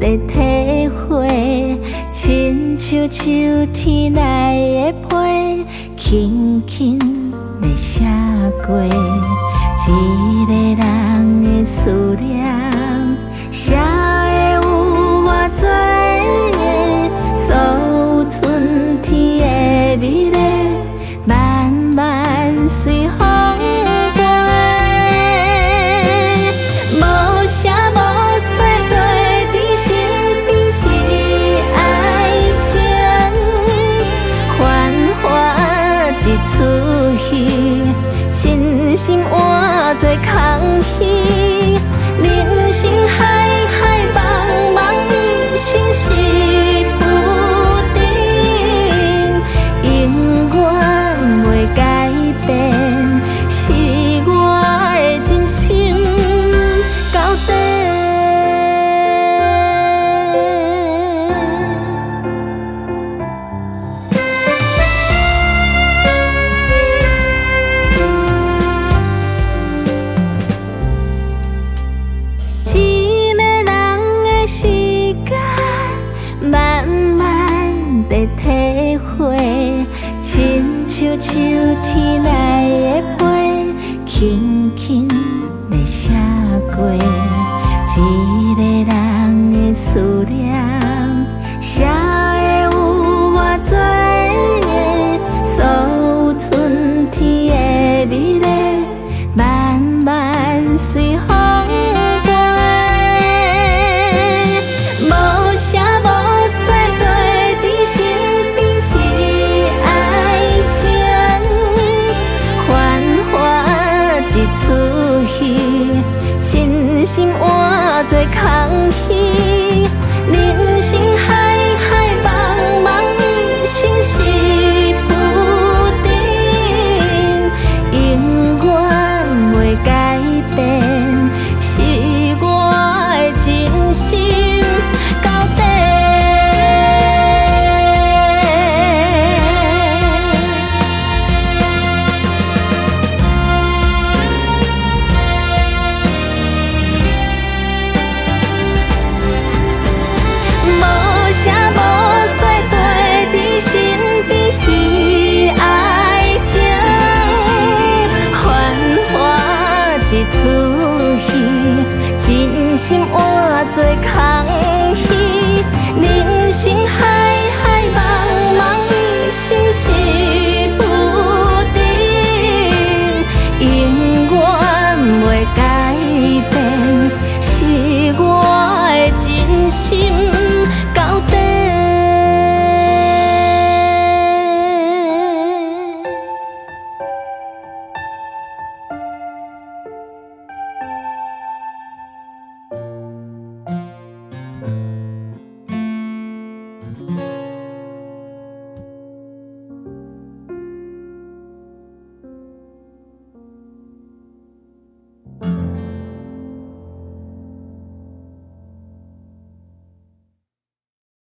在体会，亲像秋天内的风，轻轻地写过一个人的思念。一出戏，真心换做空虚，人生海海茫茫，一生是不定，永远体会，亲像秋天来的花，轻轻地写过，空粗心真心换做空虚人生